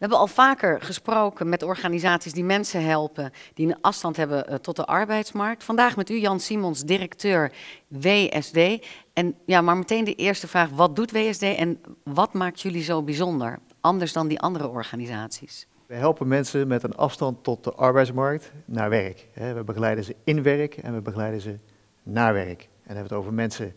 We hebben al vaker gesproken met organisaties die mensen helpen die een afstand hebben eh, tot de arbeidsmarkt. Vandaag met u, Jan Simons, directeur WSD. En ja, maar meteen de eerste vraag: wat doet WSD en wat maakt jullie zo bijzonder? Anders dan die andere organisaties? We helpen mensen met een afstand tot de arbeidsmarkt naar werk. We begeleiden ze in werk en we begeleiden ze naar werk. En dan hebben we het over mensen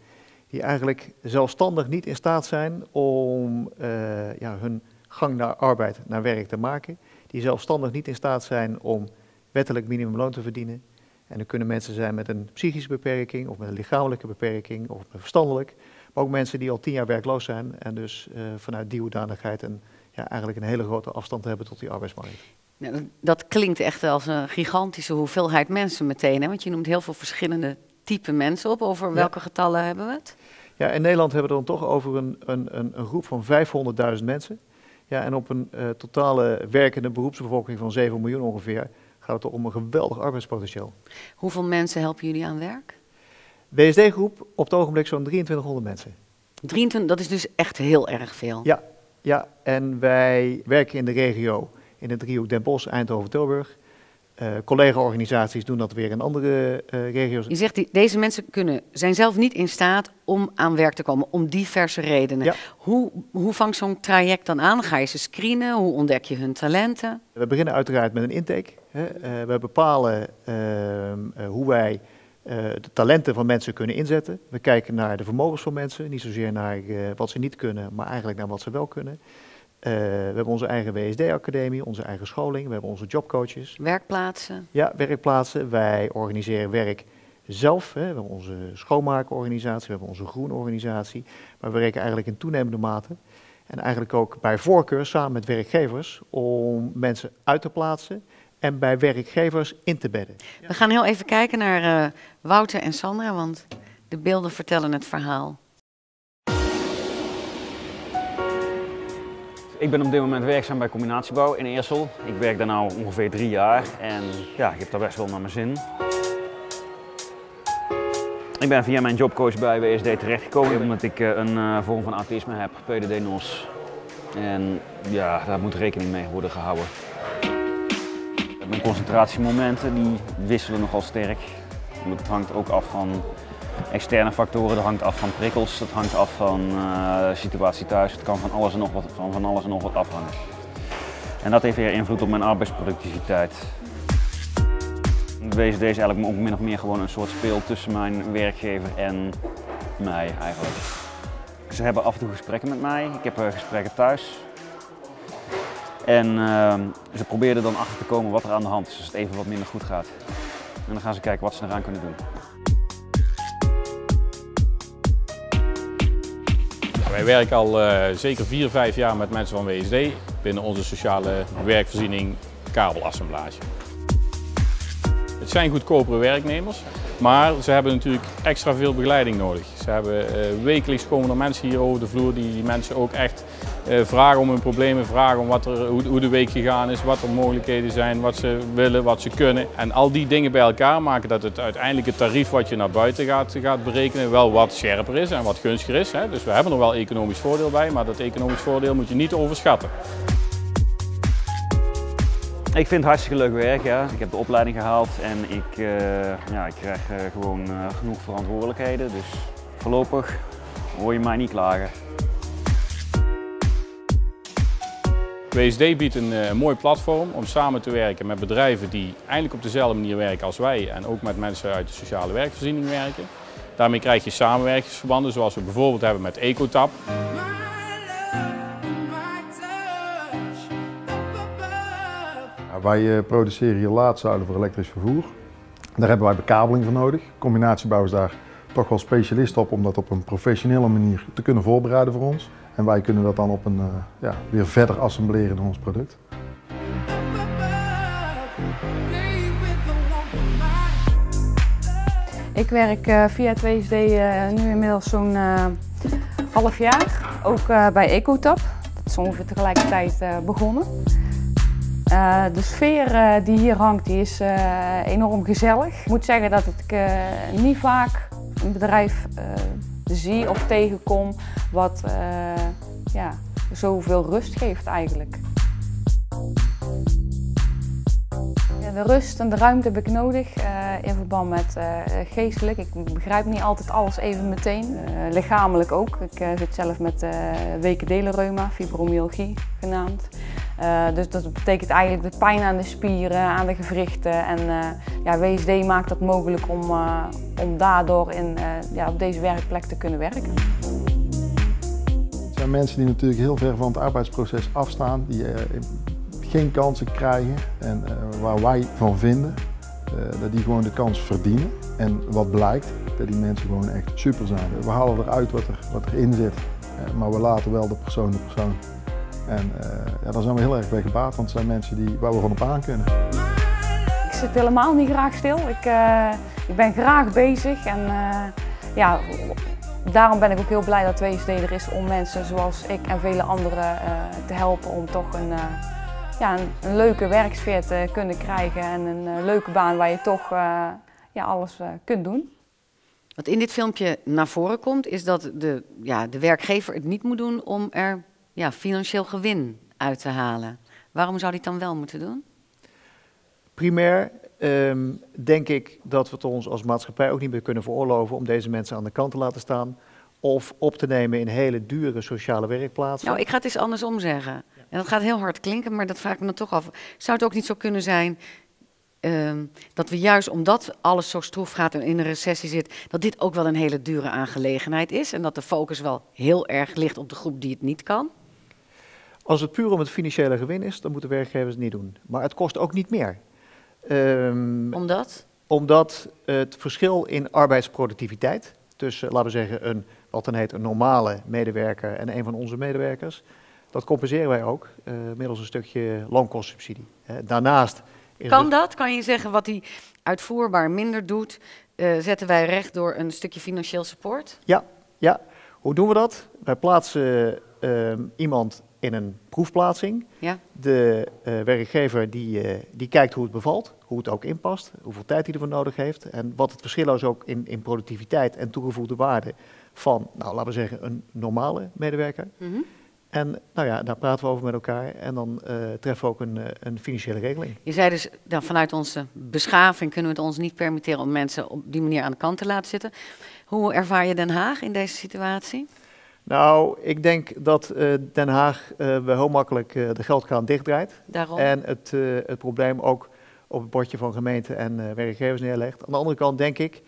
die eigenlijk zelfstandig niet in staat zijn om uh, ja, hun gang naar arbeid, naar werk te maken. Die zelfstandig niet in staat zijn om wettelijk minimumloon te verdienen. En er kunnen mensen zijn met een psychische beperking of met een lichamelijke beperking of verstandelijk. Maar ook mensen die al tien jaar werkloos zijn en dus uh, vanuit die hoedanigheid een, ja, eigenlijk een hele grote afstand hebben tot die arbeidsmarkt. dat klinkt echt als een gigantische hoeveelheid mensen meteen. Hè? Want je noemt heel veel verschillende type mensen op. Over welke getallen hebben we het? Ja, in Nederland hebben we dan toch over een, een, een, een groep van 500.000 mensen. Ja, en op een uh, totale werkende beroepsbevolking van 7 miljoen ongeveer gaat het om een geweldig arbeidspotentieel. Hoeveel mensen helpen jullie aan werk? WSD-groep op het ogenblik zo'n 2300 mensen. 23, dat is dus echt heel erg veel. Ja, ja, en wij werken in de regio, in de driehoek Den Bosch, Eindhoven, Tilburg. Uh, collega-organisaties doen dat weer in andere uh, regio's. Je zegt, die, deze mensen kunnen, zijn zelf niet in staat om aan werk te komen, om diverse redenen. Ja. Hoe, hoe vangt zo'n traject dan aan? Ga je ze screenen? Hoe ontdek je hun talenten? We beginnen uiteraard met een intake. Hè. Uh, we bepalen ehm, hoe wij de talenten van mensen kunnen inzetten. We kijken naar de vermogens van mensen, niet zozeer naar wat ze niet kunnen, maar eigenlijk naar wat ze wel kunnen. Uh, we hebben onze eigen WSD-academie, onze eigen scholing, we hebben onze jobcoaches. Werkplaatsen? Ja, werkplaatsen. Wij organiseren werk zelf. Hè. We hebben onze schoonmaakorganisatie, we hebben onze groenorganisatie. Maar we werken eigenlijk in toenemende mate. En eigenlijk ook bij voorkeur samen met werkgevers om mensen uit te plaatsen en bij werkgevers in te bedden. We gaan heel even kijken naar uh, Wouter en Sandra, want de beelden vertellen het verhaal. Ik ben op dit moment werkzaam bij Combinatiebouw in Eersel. Ik werk daar nu ongeveer drie jaar en ja, ik heb daar best wel naar mijn zin. Ik ben via mijn jobcoach bij WSD terechtgekomen omdat ik eh, een uh, vorm van autisme heb, PDD-NOS. En ja, daar moet rekening mee worden gehouden. Mijn concentratiemomenten die wisselen nogal sterk. Het hangt ook af van externe factoren, dat hangt af van prikkels, dat hangt af van de situatie thuis. Het kan van alles, en nog wat, van, van alles en nog wat afhangen. En dat heeft weer invloed op mijn arbeidsproductiviteit. WSD is eigenlijk ook min of meer gewoon een soort speel tussen mijn werkgever en mij eigenlijk. Ze hebben af en toe gesprekken met mij, ik heb uh, gesprekken thuis. En uh, ze proberen dan achter te komen wat er aan de hand is als het even wat minder goed gaat. En dan gaan ze kijken wat ze eraan kunnen doen. Wij werken al uh, zeker 4, 5 jaar met mensen van WSD binnen onze sociale werkvoorziening kabelassemblage. Het zijn goedkopere werknemers, maar ze hebben natuurlijk extra veel begeleiding nodig. Ze hebben uh, wekelijks komen er mensen hier over de vloer die, die mensen ook echt vragen om hun problemen, vragen om wat er, hoe, de week gegaan is, wat er mogelijkheden zijn, wat ze willen, wat ze kunnen. En al die dingen bij elkaar maken dat het uiteindelijke tarief wat je naar buiten gaat, gaat berekenen wel wat scherper is en wat gunstiger is. Dus we hebben er wel economisch voordeel bij, maar dat economisch voordeel moet je niet overschatten. Ik vind het hartstikke leuk werk. Ja. Ik heb de opleiding gehaald en ik, uh, ja, ik krijg uh, gewoon genoeg verantwoordelijkheden. Dus voorlopig hoor je mij niet klagen. WSD biedt een, een mooi platform om samen te werken met bedrijven die eigenlijk op dezelfde manier werken als wij en ook met mensen uit de sociale werkvoorziening werken. Daarmee krijg je samenwerkingsverbanden zoals we bijvoorbeeld hebben met Ecotap. Wij eh, produceren hier laadzuilen voor elektrisch vervoer. Daar hebben wij bekabeling voor nodig. Combinatiebouw is daar toch wel specialist op om dat op een professionele manier te kunnen voorbereiden voor ons. En wij kunnen dat dan op een, uh, ja, weer verder assembleren in ons product. Ik werk uh, via het WSD uh, nu inmiddels zo'n half jaar, ook bij Ecotap. Dat is ongeveer tegelijkertijd begonnen. De sfeer die hier hangt die is enorm gezellig. Ik moet zeggen dat ik niet vaak een bedrijf zie of tegenkom wat ja, zoveel rust geeft eigenlijk. de rust en de ruimte heb ik nodig uh, in verband met uh, geestelijk. Ik begrijp niet altijd alles even meteen. Uh, lichamelijk ook. Ik zit zelf met wekendelenreuma, fibromyalgie genaamd. Dus dat betekent eigenlijk de pijn aan de spieren, aan de gewrichten. En ja, WSD maakt dat mogelijk om, om daardoor in, ja, op deze werkplek te kunnen werken. Er zijn mensen die natuurlijk heel ver van het arbeidsproces afstaan, die geen kansen krijgen en waar wij van vinden dat die gewoon de kans verdienen. En wat blijkt, dat die mensen gewoon echt super zijn. We halen eruit wat, er, wat erin zit, maar we laten wel de persoon de persoon. En ja, daar zijn we heel erg bij gebaat, want het zijn mensen die, waar we gewoon op aan kunnen. Ik zit helemaal niet graag stil. Ik, ik ben graag bezig en ja, daarom ben ik ook heel blij dat WSD er is om mensen zoals ik en vele anderen te helpen om toch een ja, een, leuke werksfeer te kunnen krijgen en een uh, leuke baan waar je toch uh, ja, alles uh, kunt doen. Wat in dit filmpje naar voren komt, is dat de, ja, de werkgever het niet moet doen om er ja, financieel gewin uit te halen. Waarom zou hij het dan wel moeten doen? Primair um, denk ik dat we het ons als maatschappij ook niet meer kunnen veroorloven om deze mensen aan de kant te laten staan of op te nemen in hele dure sociale werkplaatsen. Nou, ik ga het eens andersom zeggen. En dat gaat heel hard klinken, maar dat vraag ik me toch af. Zou het ook niet zo kunnen zijn uh, dat we juist omdat alles zo stroef gaat en in een recessie zit, dat dit ook wel een hele dure aangelegenheid is en dat de focus wel heel erg ligt op de groep die het niet kan? Als het puur om het financiële gewin is, dan moeten werkgevers het niet doen. Maar het kost ook niet meer. Um, omdat? Omdat het verschil in arbeidsproductiviteit tussen, laten we zeggen, een, wat dan heet een normale medewerker en een van onze medewerkers, dat compenseren wij ook uh, middels een stukje loonkostsubsidie. Uh, daarnaast. Kan dat? Kan je zeggen wat hij uitvoerbaar minder doet, uh, zetten wij recht door een stukje financieel support? Ja, ja. Hoe doen we dat? Wij plaatsen ehm, iemand in een proefplaatsing. Ja. De werkgever die, die kijkt hoe het bevalt, hoe het ook inpast, hoeveel tijd hij ervoor nodig heeft en wat het verschil is ook in, in productiviteit en toegevoegde waarde van, nou, laten we zeggen, een normale medewerker. Mm -hmm. En nou ja, daar praten we over met elkaar en dan uh, treffen we ook een, een, financiële regeling. Je zei dus, dan vanuit onze beschaving kunnen we het ons niet permitteren om mensen op die manier aan de kant te laten zitten. Hoe ervaar je Den Haag in deze situatie? Nou, ik denk dat uh, Den Haag wel heel makkelijk de geldkraan dichtdraait. Daarom? En het, het probleem ook op het bordje van gemeenten en werkgevers neerlegt. Aan de andere kant denk ik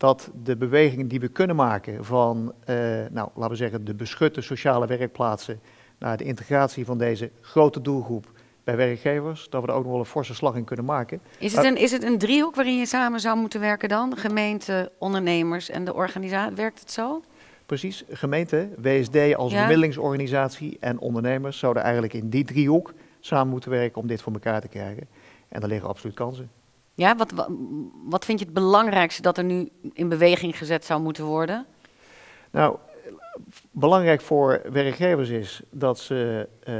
dat de bewegingen die we kunnen maken van, uh, nou, laten we zeggen, de beschutte sociale werkplaatsen naar de integratie van deze grote doelgroep bij werkgevers, dat we er ook nog wel een forse slag in kunnen maken. Is het, een, is het een driehoek waarin je samen zou moeten werken dan? Gemeente, ondernemers en de organisatie, werkt het zo? Precies, gemeente, WSD als ja. bemiddelingsorganisatie en ondernemers zouden eigenlijk in die driehoek samen moeten werken om dit voor elkaar te krijgen. En daar liggen absoluut kansen. Ja, wat, wat vind je het belangrijkste dat er nu in beweging gezet zou moeten worden? Nou, belangrijk voor werkgevers is dat ze uh,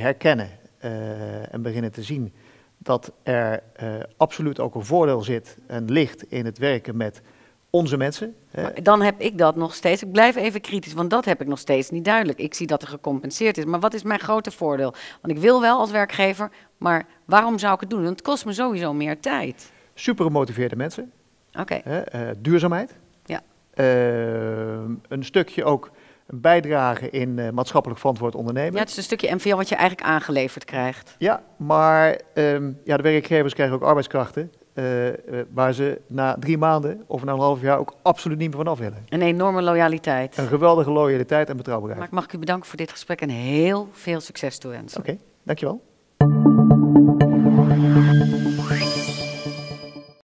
herkennen uh, en beginnen te zien dat er uh, absoluut ook een voordeel zit en ligt in het werken met onze mensen. dan heb ik dat nog steeds. Ik blijf even kritisch, want dat heb ik nog steeds niet duidelijk. Ik zie dat er gecompenseerd is. Maar wat is mijn grote voordeel? Want ik wil wel als werkgever, maar waarom zou ik het doen? Want het kost me sowieso meer tijd. Super gemotiveerde mensen. Oké. Okay. Uh, duurzaamheid. Ja. Uh, een stukje ook een bijdrage in uh, maatschappelijk verantwoord ondernemen. Ja, het is een stukje MVO wat je eigenlijk aangeleverd krijgt. Ja, maar um, ja, de werkgevers krijgen ook arbeidskrachten. Uh, uh, waar ze na drie maanden of na een half jaar ook absoluut niet meer vanaf willen. Een enorme loyaliteit. Een geweldige loyaliteit en betrouwbaarheid. Maar ik mag u bedanken voor dit gesprek en heel veel succes toewensen. Oké, okay, dankjewel.